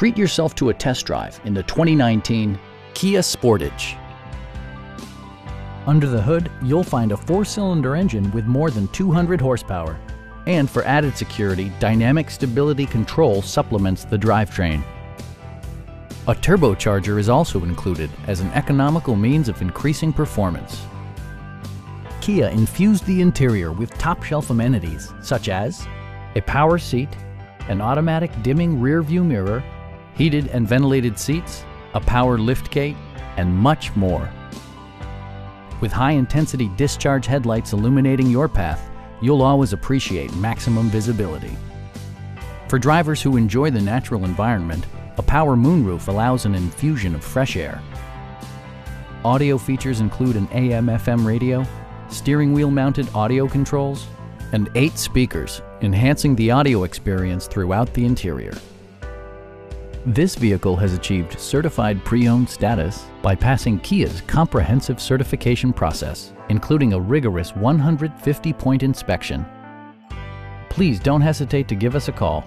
treat yourself to a test drive in the 2019 Kia Sportage. Under the hood, you'll find a four-cylinder engine with more than 200 horsepower. And for added security, Dynamic Stability Control supplements the drivetrain. A turbocharger is also included as an economical means of increasing performance. Kia infused the interior with top-shelf amenities such as a power seat, an automatic dimming rear view mirror, heated and ventilated seats, a power liftgate, and much more. With high-intensity discharge headlights illuminating your path, you'll always appreciate maximum visibility. For drivers who enjoy the natural environment, a power moonroof allows an infusion of fresh air. Audio features include an AM-FM radio, steering wheel mounted audio controls, and eight speakers, enhancing the audio experience throughout the interior. This vehicle has achieved certified pre-owned status by passing Kia's comprehensive certification process, including a rigorous 150-point inspection. Please don't hesitate to give us a call